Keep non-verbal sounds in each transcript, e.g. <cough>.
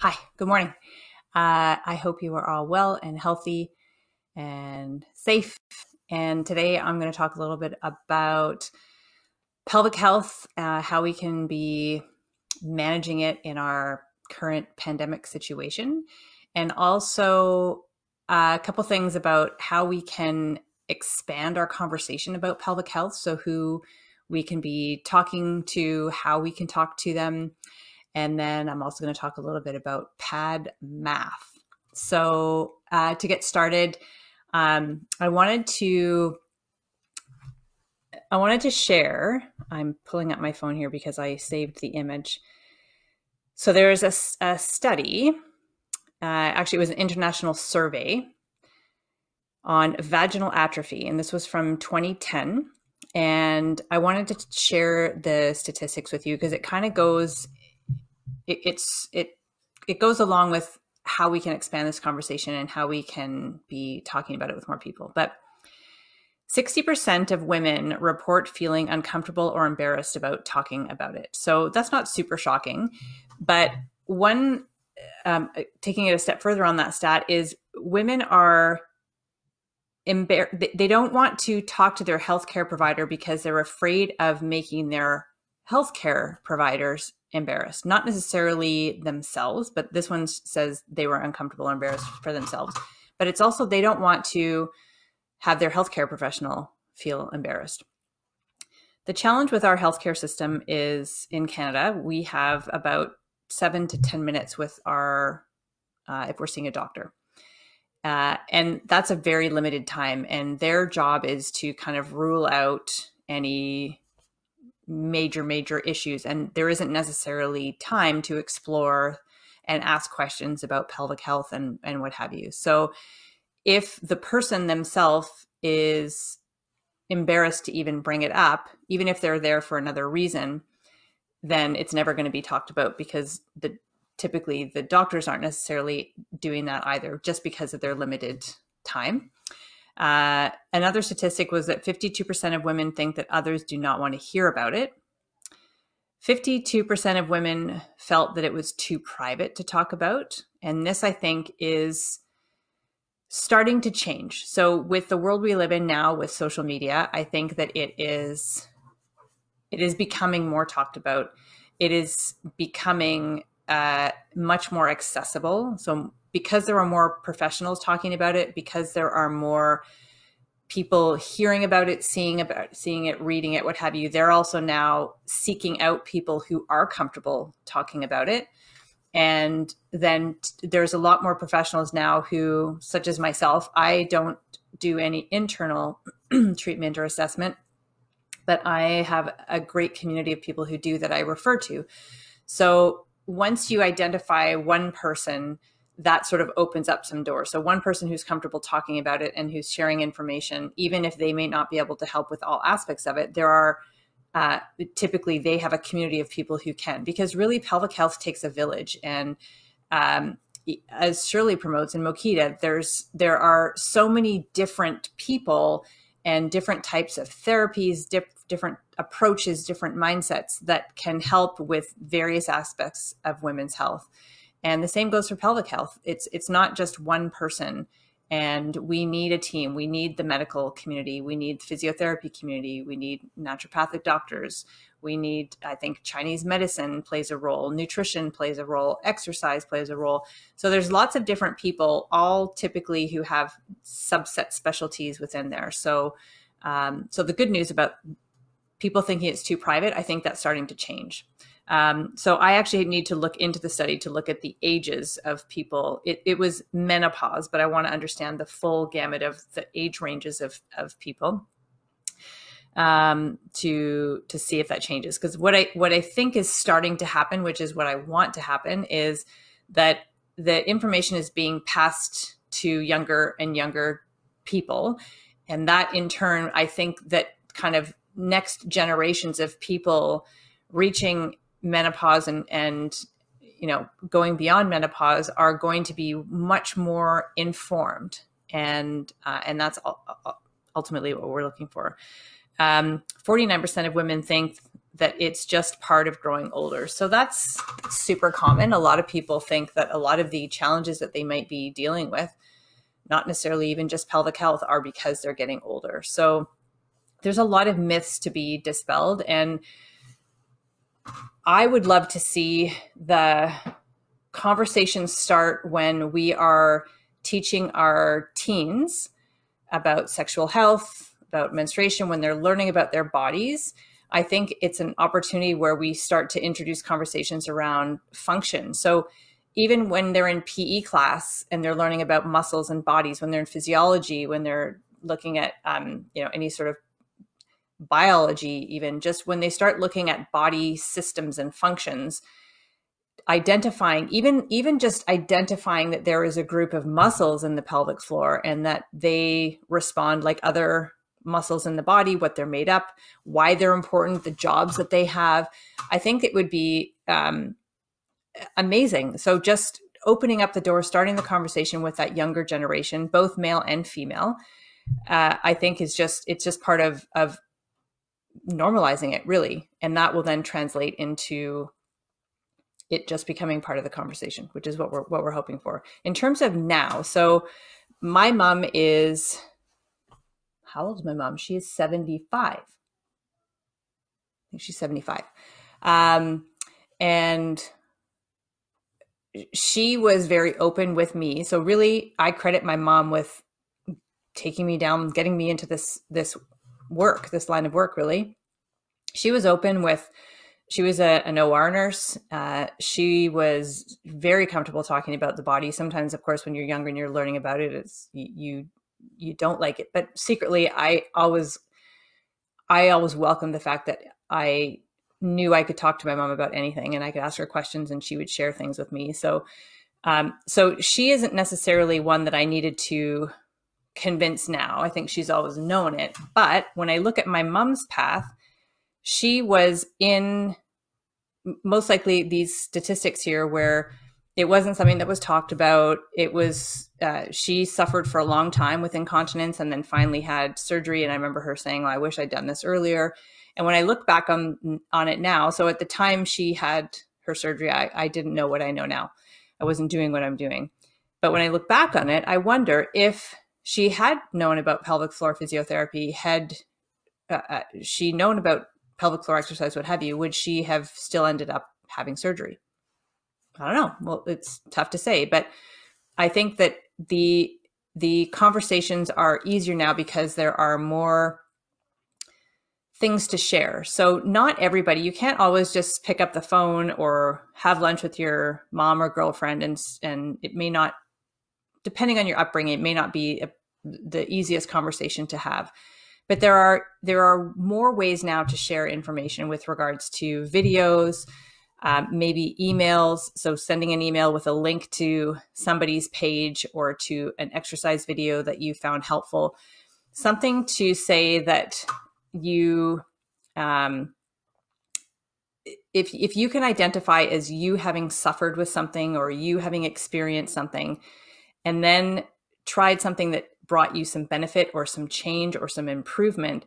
Hi, good morning. Uh, I hope you are all well and healthy and safe. And today I'm going to talk a little bit about pelvic health, uh, how we can be managing it in our current pandemic situation, and also uh, a couple things about how we can expand our conversation about pelvic health. So, who we can be talking to, how we can talk to them and then I'm also going to talk a little bit about pad math. So, uh, to get started, um, I wanted to I wanted to share. I'm pulling up my phone here because I saved the image. So there's a, a study. Uh, actually, it was an international survey on vaginal atrophy, and this was from 2010. And I wanted to share the statistics with you because it kind of goes it, it's it it goes along with how we can expand this conversation and how we can be talking about it with more people. But 60% of women report feeling uncomfortable or embarrassed about talking about it. So that's not super shocking. But one, um, taking it a step further on that stat, is women are embarrassed. They don't want to talk to their healthcare provider because they're afraid of making their healthcare providers embarrassed, not necessarily themselves, but this one says they were uncomfortable or embarrassed for themselves. But it's also they don't want to have their healthcare professional feel embarrassed. The challenge with our healthcare system is in Canada, we have about seven to 10 minutes with our, uh, if we're seeing a doctor. Uh, and that's a very limited time. And their job is to kind of rule out any major, major issues. And there isn't necessarily time to explore and ask questions about pelvic health and, and what have you. So if the person themselves is embarrassed to even bring it up, even if they're there for another reason, then it's never going to be talked about because the typically the doctors aren't necessarily doing that either just because of their limited time. Uh, another statistic was that 52% of women think that others do not want to hear about it. 52% of women felt that it was too private to talk about. And this, I think, is starting to change. So, with the world we live in now with social media, I think that it is it is becoming more talked about. It is becoming uh, much more accessible. So, because there are more professionals talking about it, because there are more people hearing about it, seeing about seeing it, reading it, what have you, they're also now seeking out people who are comfortable talking about it. And then there's a lot more professionals now who, such as myself, I don't do any internal <clears throat> treatment or assessment, but I have a great community of people who do that I refer to. So once you identify one person that sort of opens up some doors. So, one person who's comfortable talking about it and who's sharing information, even if they may not be able to help with all aspects of it, there are uh, typically they have a community of people who can, because really pelvic health takes a village. And um, as Shirley promotes in Mokita, there's there are so many different people and different types of therapies, dip, different approaches, different mindsets that can help with various aspects of women's health. And the same goes for pelvic health. It's it's not just one person and we need a team. We need the medical community. We need the physiotherapy community. We need naturopathic doctors. We need, I think, Chinese medicine plays a role. Nutrition plays a role. Exercise plays a role. So there's lots of different people, all typically who have subset specialties within there. So, um, so the good news about people thinking it's too private, I think that's starting to change. Um, so I actually need to look into the study to look at the ages of people. It, it was menopause, but I want to understand the full gamut of the age ranges of, of people um, to to see if that changes. Because what I what I think is starting to happen, which is what I want to happen, is that the information is being passed to younger and younger people, and that in turn, I think that kind of next generations of people reaching menopause and and you know going beyond menopause are going to be much more informed and uh, and that's ultimately what we're looking for um, 49% of women think that it's just part of growing older. So that's super common. A lot of people think that a lot of the challenges that they might be dealing with, not necessarily even just pelvic health, are because they're getting older. So there's a lot of myths to be dispelled. And I would love to see the conversations start when we are teaching our teens about sexual health, about menstruation, when they're learning about their bodies I think it's an opportunity where we start to introduce conversations around function. So even when they're in PE class and they're learning about muscles and bodies, when they're in physiology, when they're looking at um, you know any sort of biology, even just when they start looking at body systems and functions, identifying even even just identifying that there is a group of muscles in the pelvic floor and that they respond like other muscles in the body, what they're made up, why they're important, the jobs that they have. I think it would be um, amazing. So just opening up the door, starting the conversation with that younger generation, both male and female, uh, I think is just it's just part of of normalizing it really, and that will then translate into it just becoming part of the conversation, which is what we're what we're hoping for. In terms of now, so my mom is how old is my mom? She is 75. I think she's 75. Um, and she was very open with me. So really I credit my mom with taking me down, getting me into this this work, this line of work really. She was open with she was a, an OR nurse. Uh, she was very comfortable talking about the body. Sometimes, of course, when you're younger and you're learning about it, it's you you don't like it but secretly i always i always welcomed the fact that i knew i could talk to my mom about anything and i could ask her questions and she would share things with me so um, so she isn't necessarily one that i needed to convince now i think she's always known it but when i look at my mom's path she was in most likely these statistics here where it wasn't something that was talked about. It was, uh, she suffered for a long time with incontinence and then finally had surgery. And I remember her saying, well, I wish I'd done this earlier. And when I look back on, on it now, so at the time she had her surgery, I, I didn't know what I know now. I wasn't doing what I'm doing. But when I look back on it, I wonder if she had known about pelvic floor physiotherapy, had uh, uh she known about pelvic floor exercise, what have you, would she have still ended up having surgery? I don't know. Well, it's tough to say, but I think that the the conversations are easier now because there are more things to share. So not everybody, you can't always just pick up the phone or have lunch with your mom or girlfriend and and it may not depending on your upbringing, it may not be a, the easiest conversation to have. But there are there are more ways now to share information with regards to videos, um, maybe emails. So, sending an email with a link to somebody's page or to an exercise video that you found helpful. Something to say that you, um, if, if you can identify as you having suffered with something or you having experienced something, and then tried something that brought you some benefit or some change or some improvement,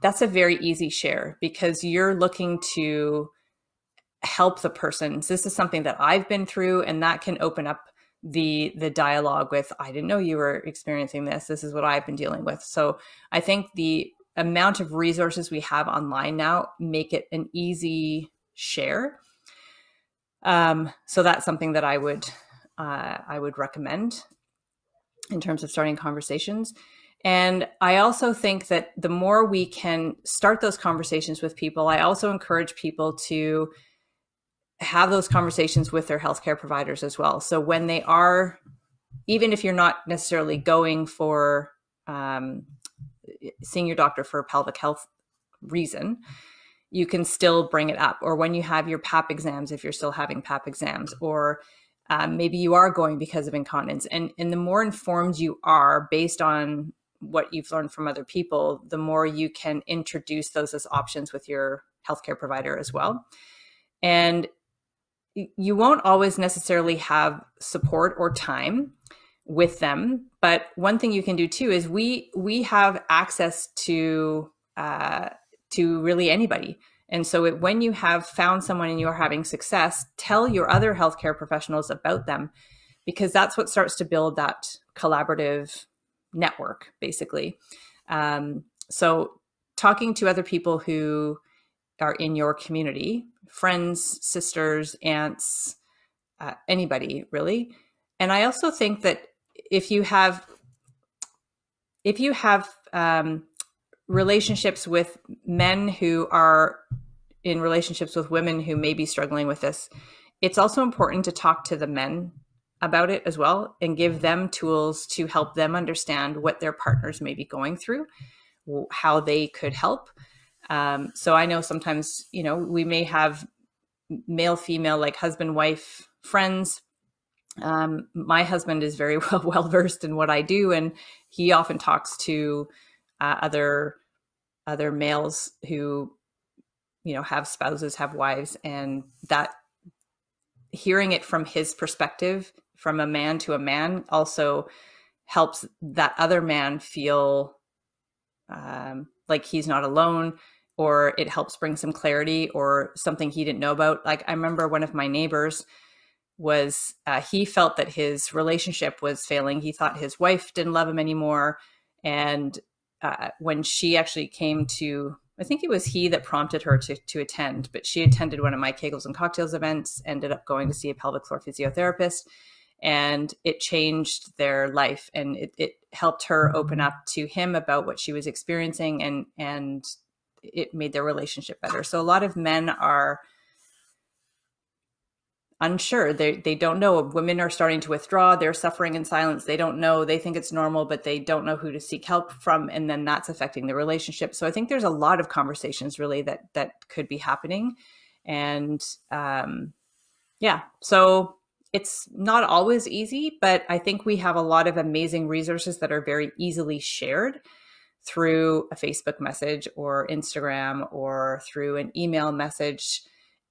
that's a very easy share because you're looking to help the person. So this is something that I've been through, and that can open up the the dialogue with I didn't know you were experiencing this. This is what I've been dealing with. So I think the amount of resources we have online now make it an easy share. Um, so that's something that I would uh, I would recommend in terms of starting conversations. And I also think that the more we can start those conversations with people, I also encourage people to have those conversations with their healthcare providers as well. So when they are, even if you're not necessarily going for um, seeing your doctor for a pelvic health reason, you can still bring it up. Or when you have your PAP exams, if you're still having PAP exams, or um, maybe you are going because of incontinence. And, and the more informed you are based on what you've learned from other people, the more you can introduce those as options with your healthcare provider as well. And you won't always necessarily have support or time with them but one thing you can do too is we we have access to uh, to really anybody And so it, when you have found someone and you're having success, tell your other healthcare professionals about them because that's what starts to build that collaborative network, basically. Um, so talking to other people who are in your community, friends, sisters, aunts, uh, anybody really. And I also think that if you have if you have um, relationships with men who are in relationships with women who may be struggling with this, it's also important to talk to the men about it as well and give them tools to help them understand what their partners may be going through, how they could help. Um, so I know sometimes, you know, we may have male, female, like husband, wife friends. Um, my husband is very well <laughs> well versed in what I do, and he often talks to uh, other other males who you know have spouses have wives and that hearing it from his perspective from a man to a man also helps that other man feel um, like he's not alone or it helps bring some clarity or something he didn't know about. Like i remember one of my neighbors was uh, he felt that his relationship was failing. He thought his wife didn't love him anymore and uh, when she actually came to I think it was he that prompted her to, to attend, but she attended one of my Kegels and Cocktails events, ended up going to see a pelvic floor physiotherapist, and it changed their life and it, it helped her open up to him about what she was experiencing and and it made their relationship better. So a lot of men are unsure. They they don't know. Women are starting to withdraw. They're suffering in silence. They don't know. They think it's normal, but they don't know who to seek help from, and then that's affecting the relationship. So I think there's a lot of conversations really that that could be happening, and um, yeah. So it's not always easy, but I think we have a lot of amazing resources that are very easily shared through a Facebook message or Instagram or through an email message.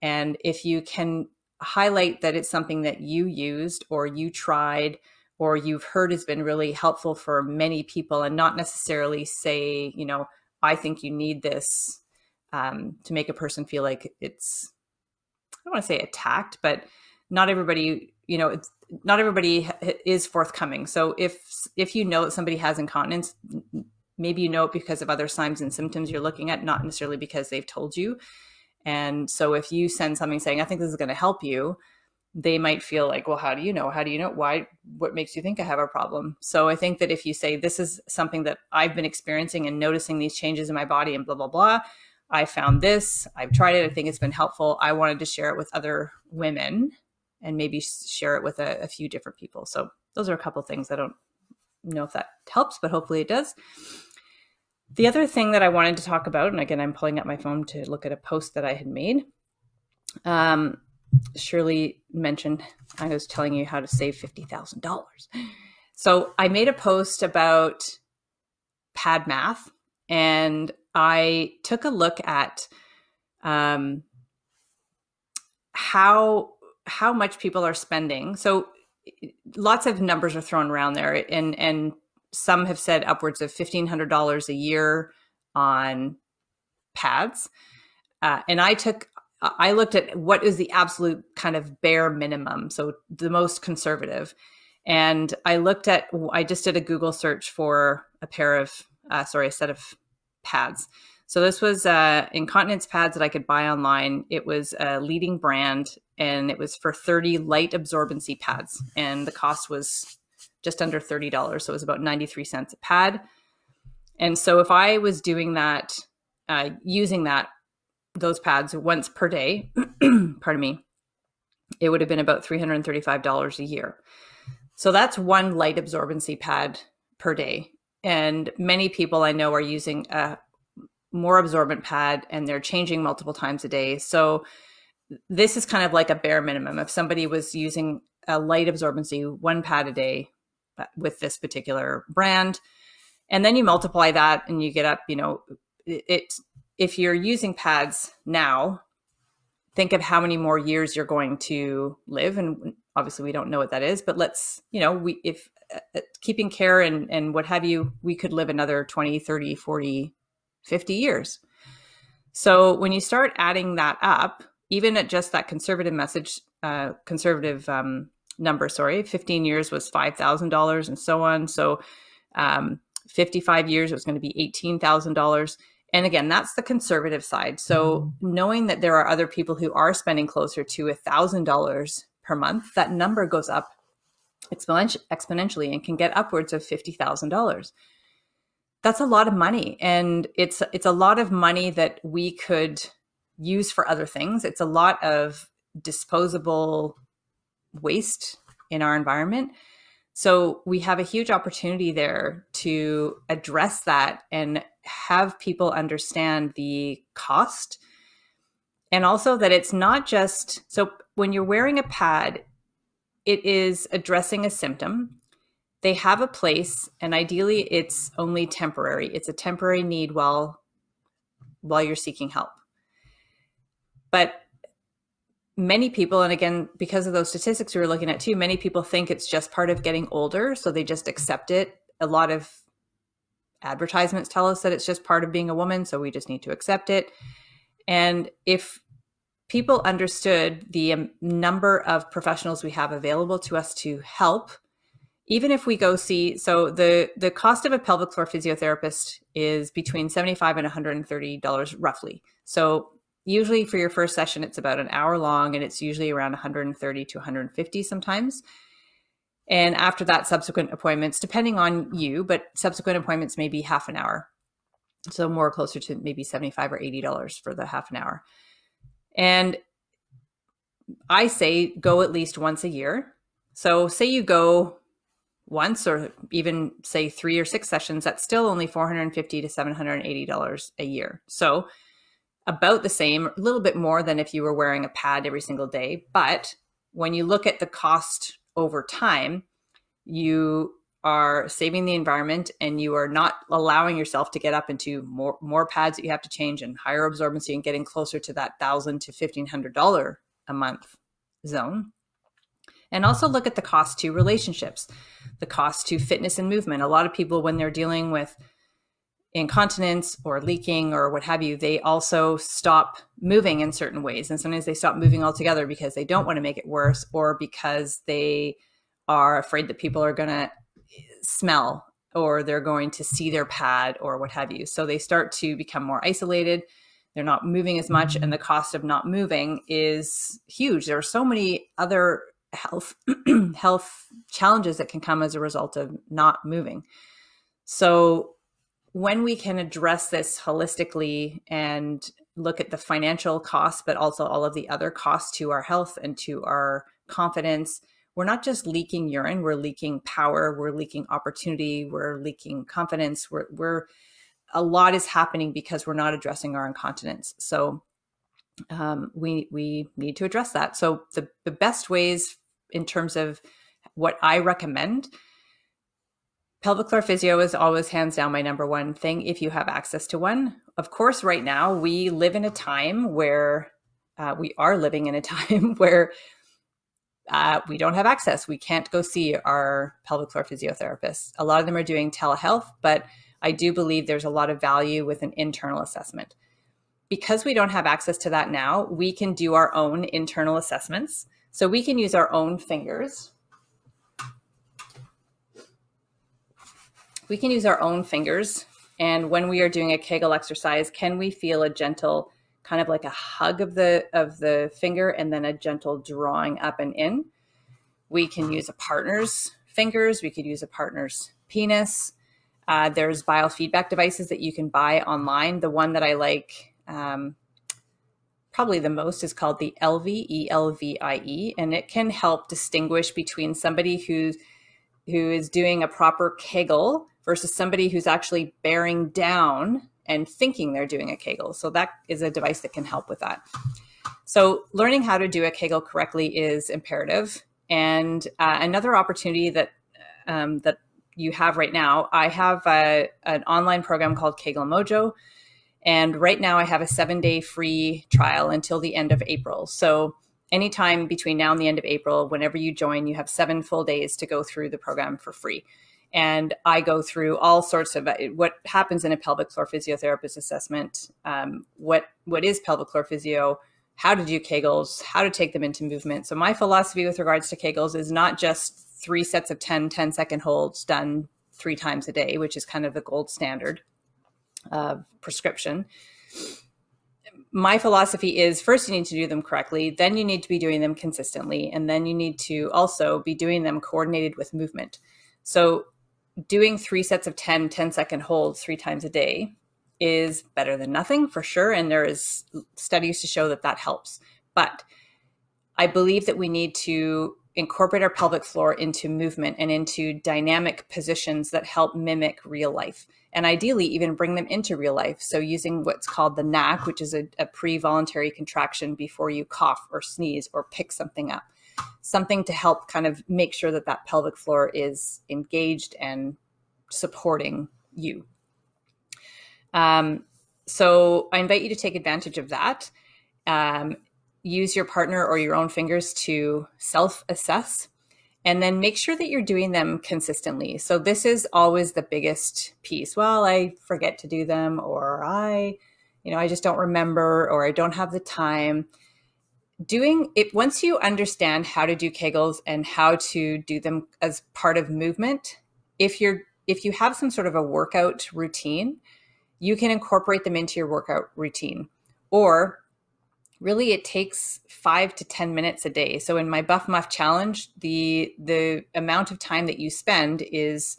And if you can highlight that it's something that you used or you tried or you've heard has been really helpful for many people and not necessarily say, you know, I think you need this um, to make a person feel like it's, I don't want to say attacked, but not everybody, you know, it's, not everybody is forthcoming. So if if you know that somebody has incontinence, maybe you know it because of other signs and symptoms you're looking at, not necessarily because they've told you. And so if you send something saying, I think this is going to help you, they might feel like, well, how do you know? How do you know? Why? What makes you think I have a problem? So I think that if you say, this is something that I've been experiencing and noticing these changes in my body and blah, blah, blah, I found this, I've tried it, I think it's been helpful. I wanted to share it with other women and maybe share it with a, a few different people. So those are a couple things. I don't know if that helps, but hopefully it does. The other thing that I wanted to talk about, and again, I'm pulling up my phone to look at a post that I had made. Um, Shirley mentioned I was telling you how to save $50,000. So I made a post about pad math and I took a look at um, how how much people are spending. So lots of numbers are thrown around there and and some have said upwards of $1,500 a year on pads. Uh, and I took, I looked at what is the absolute kind of bare minimum. So the most conservative. And I looked at, I just did a Google search for a pair of, uh, sorry, a set of pads. So this was uh, incontinence pads that I could buy online. It was a leading brand and it was for 30 light absorbency pads. And the cost was just under $30. So it was about 93 cents a pad. And so if I was doing that, uh, using that, those pads once per day, <clears throat> pardon me, it would have been about $335 a year. So that's one light absorbency pad per day. And many people I know are using a more absorbent pad and they're changing multiple times a day. So this is kind of like a bare minimum. If somebody was using a light absorbency, one pad a day, with this particular brand. And then you multiply that and you get up, you know, it, if you're using pads now, think of how many more years you're going to live. And obviously we don't know what that is, but let's, you know, we, if uh, keeping care and, and what have you, we could live another 20, 30, 40, 50 years. So when you start adding that up, even at just that conservative message, uh, conservative um, number, sorry, 15 years was $5,000 and so on. So um, 55 years, it was going to be $18,000. And again, that's the conservative side. So mm-hmm. knowing that there are other people who are spending closer to $1,000 per month, that number goes up exponentially and can get upwards of $50,000. That's a lot of money and it's it's a lot of money that we could use for other things. It's a lot of disposable waste in our environment. So we have a huge opportunity there to address that and have people understand the cost. And also that it's not just so when you're wearing a pad, it is addressing a symptom. They have a place and ideally it's only temporary. It's a temporary need while while you're seeking help. But many people, and again, because of those statistics we were looking at too, many people think it's just part of getting older. So they just accept it. A lot of advertisements tell us that it's just part of being a woman. So we just need to accept it. And if people understood the um, number of professionals we have available to us to help, even if we go see, so the, the cost of a pelvic floor physiotherapist is between 75 and $130 roughly. So usually for your first session it's about an hour long and it's usually around 130 to 150 sometimes. And after that subsequent appointments depending on you but subsequent appointments may be half an hour. So more closer to maybe 75 or 80 dollars for the half an hour. And i say go at least once a year. So say you go once or even say three or six sessions that's still only 450 to 780 dollars a year. So about the same, a little bit more than if you were wearing a pad every single day. But when you look at the cost over time, you are saving the environment and you are not allowing yourself to get up into more more pads that you have to change and higher absorbency and getting closer to that thousand to fifteen hundred dollar a month zone. And also look at the cost to relationships, the cost to fitness and movement. A lot of people, when they're dealing with incontinence or leaking or what have you, they also stop moving in certain ways. And sometimes they stop moving altogether because they don't want to make it worse or because they are afraid that people are going to smell or they're going to see their pad or what have you. So they start to become more isolated. They're not moving as much, and the cost of not moving is huge. There are so many other health <clears throat> health challenges that can come as a result of not moving. So when we can address this holistically and look at the financial costs, but also all of the other costs to our health and to our confidence, we're not just leaking urine, we're leaking power, we're leaking opportunity, we're leaking confidence. We're, we're a lot is happening because we're not addressing our incontinence. So um, we we need to address that. So the the best ways in terms of what I recommend pelvic floor physio is always hands down my number one thing if you have access to one. Of course, right now we live in a time where uh, we are living in a <laughs> time where uh, we don't have access. We can't go see our pelvic floor physiotherapists. A lot of them are doing telehealth, but I do believe there's a lot of value with an internal assessment. Because we don't have access to that now, we can do our own internal assessments. So we can use our own fingers we can use our own fingers. And when we are doing a Kegel exercise, can we feel a gentle kind of like a hug of the of the finger and then a gentle drawing up and in? We can use a partner's fingers. We could use a partner's penis. Uh, there's biofeedback devices that you can buy online. The one that I like um, probably the most is called the Elvie, E L V I E, and it can help distinguish between somebody who's who is doing a proper Kegel versus somebody who's actually bearing down and thinking they're doing a Kegel. So that is a device that can help with that. So learning how to do a Kegel correctly is imperative. And uh, another opportunity that um, that you have right now, I have a, an online program called Kegel Mojo. And right now I have a seven day free trial until the end of April. So anytime between now and the end of April, whenever you join, you have seven full days to go through the program for free And I go through all sorts of uh, what happens in a pelvic floor physiotherapist assessment, um, what what is pelvic floor physio, how to do Kegels, how to take them into movement. So my philosophy with regards to Kegels is not just three sets of 10, 10 second holds done three times a day, which is kind of the gold standard of prescription. My philosophy is first you need to do them correctly, then you need to be doing them consistently, and then you need to also be doing them coordinated with movement. So doing three sets of 10, 10 second holds three times a day is better than nothing for sure. And there is studies to show that that helps. But I believe that we need to incorporate our pelvic floor into movement and into dynamic positions that help mimic real life and ideally even bring them into real life. So using what's called the knack which is a, a pre-voluntary contraction before you cough or sneeze or pick something up. Something to help kind of make sure that that pelvic floor is engaged and supporting you. Um, so i invite you to take advantage of that. Um, use your partner or your own fingers to self assess and then make sure that you're doing them consistently. So this is always the biggest piece. Well, I forget to do them or I, you know, I just don't remember or I don't have the time. Doing it once you understand how to do Kegels and how to do them as part of movement, if you're if you have some sort of a workout routine, you can incorporate them into your workout routine. Or really it takes five to 10 minutes a day. So in my Buff Muff challenge, the, the amount of time that you spend is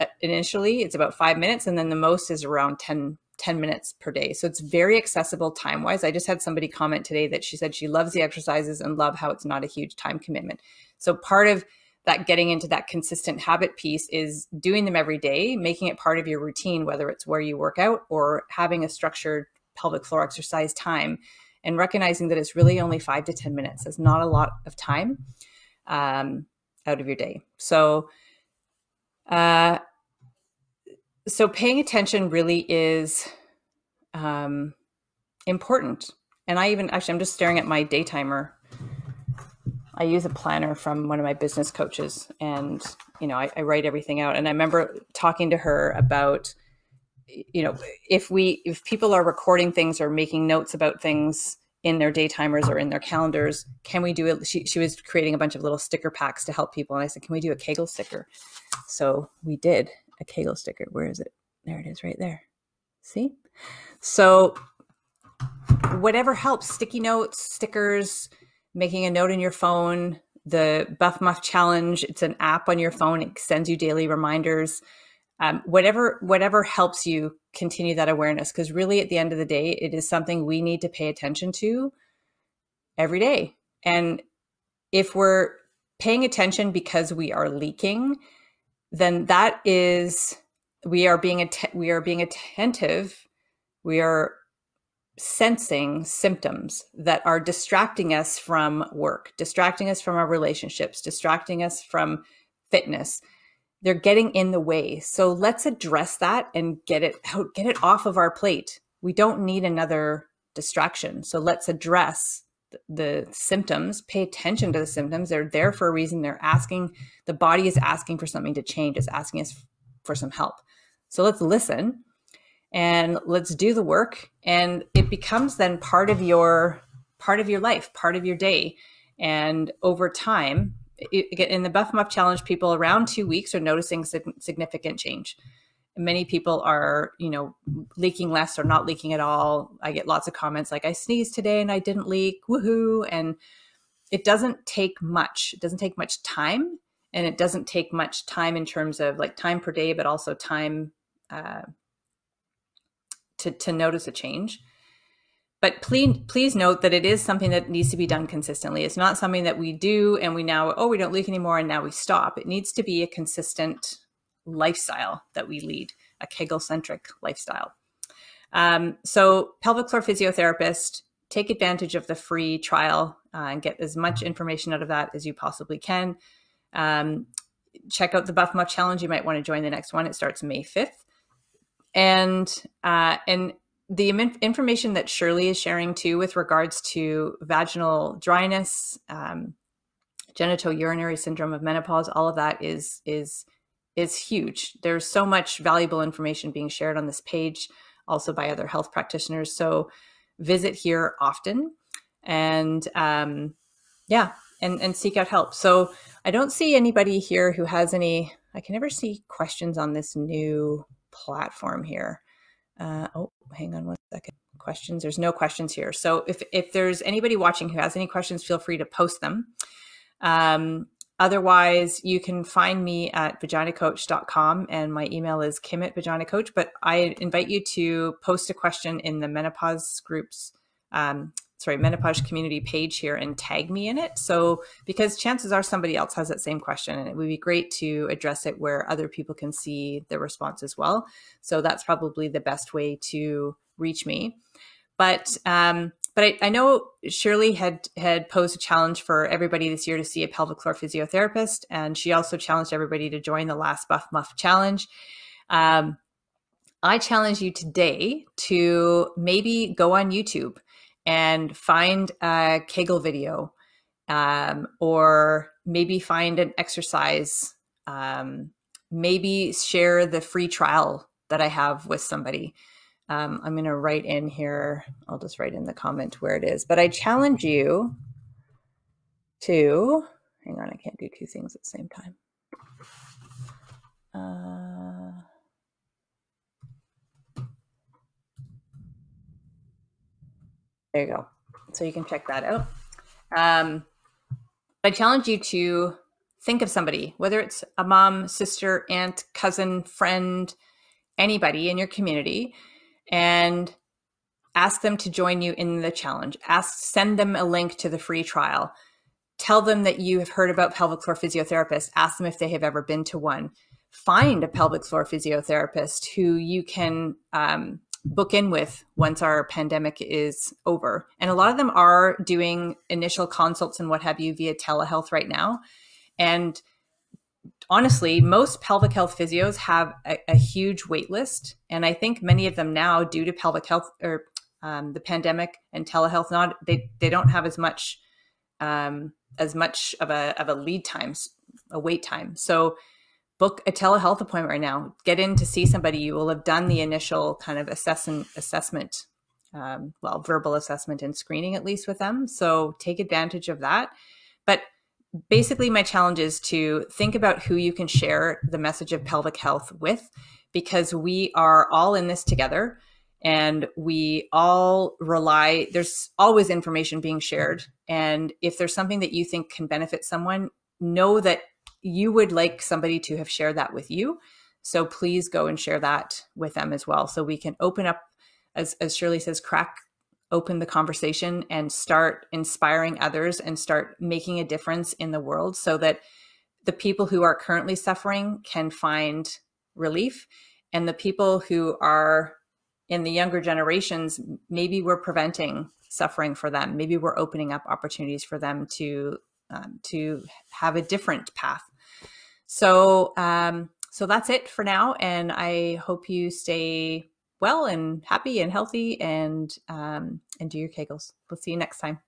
uh, initially it's about five minutes and then the most is around 10, 10 minutes per day. So it's very accessible time wise. I just had somebody comment today that she said she loves the exercises and love how it's not a huge time commitment. So part of that getting into that consistent habit piece is doing them every day, making it part of your routine, whether it's where you work out or having a structured pelvic floor exercise time and recognizing that it's really only five to 10 minutes. It's not a lot of time um, out of your day. So, uh, so paying attention really is um, important. And I even actually, I'm just staring at my day timer. I use a planner from one of my business coaches, and you know, I, I write everything out. And I remember talking to her about you know if we if people are recording things or making notes about things in their daytimers or in their calendars can we do it? She, she was creating a bunch of little sticker packs to help people and i said can we do a kegel sticker? So we did a kegel sticker. Where is it? There it is right there. See? So whatever helps sticky notes stickers making a note in your phone the buff muff challenge it's an app on your phone it sends you daily reminders um, whatever whatever helps you continue that awareness because really at the end of the day it is something we need to pay attention to every day. And if we're paying attention because we are leaking then that is we are being att- we are being attentive. We are sensing symptoms that are distracting us from work distracting us from our relationships distracting us from fitness they're getting in the way. So let's address that and get it out, get it off of our plate. We don't need another distraction. So let's address the symptoms, pay attention to the symptoms. They're there for a reason. They're asking, the body is asking for something to change, it's asking us for some help. So let's listen and let's do the work. And it becomes then part of your part of your life, part of your day. And over time, in the Buff Muff Challenge, people around two weeks are noticing significant change. Many people are, you know, leaking less or not leaking at all. I get lots of comments like, I sneezed today and I didn't leak, woohoo. And it doesn't take much. It doesn't take much time. And it doesn't take much time in terms of like time per day, but also time uh, to, to notice a change but please please note that it is something that needs to be done consistently. It's not something that we do and we now oh we don't leak anymore and now we stop. It needs to be a consistent lifestyle that we lead a kegel centric lifestyle. Um, so pelvic floor physiotherapist take advantage of the free trial uh, and get as much information out of that as you possibly can. Um, check out the buff muff challenge. You might want to join the next one. It starts may 5th and uh, and the information that Shirley is sharing too, with regards to vaginal dryness, um, genitourinary syndrome of menopause, all of that is is is huge. There's so much valuable information being shared on this page, also by other health practitioners. So visit here often and um, yeah, and, and seek out help. So I don't see anybody here who has any, I can never see questions on this new platform here. Uh, oh, hang on one second. Questions. There's no questions here. So if, if there's anybody watching who has any questions, feel free to post them. Um, otherwise, you can find me at vaginacoach.com and my email is kim at vaginacoach. But I invite you to post a question in the menopause groups um, sorry, menopause community page here and tag me in it. So, because chances are somebody else has that same question and it would be great to address it where other people can see the response as well. So, that's probably the best way to reach me. But, um, but I, I know Shirley had had posed a challenge for everybody this year to see a pelvic floor physiotherapist, and she also challenged everybody to join the last Buff Muff challenge. Um, I challenge you today to maybe go on YouTube and find a Kegel video um, or maybe find an exercise. Um, maybe share the free trial that I have with somebody. Um, I'm going to write in here. I'll just write in the comment where it is. But I challenge you to, hang on, I can't do two things at the same time. Uh, There you go. So you can check that out. Um, I challenge you to think of somebody, whether it's a mom, sister, aunt, cousin, friend, anybody in your community, and ask them to join you in the challenge. Ask, send them a link to the free trial. Tell them that you have heard about pelvic floor physiotherapists. Ask them if they have ever been to one. Find a pelvic floor physiotherapist who you can um, book in with once our pandemic is over. And a lot of them are doing initial consults and what have you via telehealth right now. And honestly, most pelvic health physios have a, a huge wait list. And I think many of them now, due to pelvic health or um, the pandemic and telehealth, not they they don't have as much um, as much of a of a lead times, a wait time. So book a telehealth appointment right now. Get in to see somebody. You will have done the initial kind of assessment, assessment, um, well, verbal assessment and screening at least with them. So take advantage of that. But basically, my challenge is to think about who you can share the message of pelvic health with, because we are all in this together and we all rely there's always information being shared and if there's something that you think can benefit someone know that you would like somebody to have shared that with you. So please go and share that with them as well. So we can open up, as, as Shirley says, crack open the conversation and start inspiring others and start making a difference in the world so that the people who are currently suffering can find relief and the people who are in the younger generations maybe we're preventing suffering for them maybe we're opening up opportunities for them to um, to have a different path so, um, so that's it for now. And I hope you stay well and happy and healthy and, um, and do your kegels. We'll see you next time.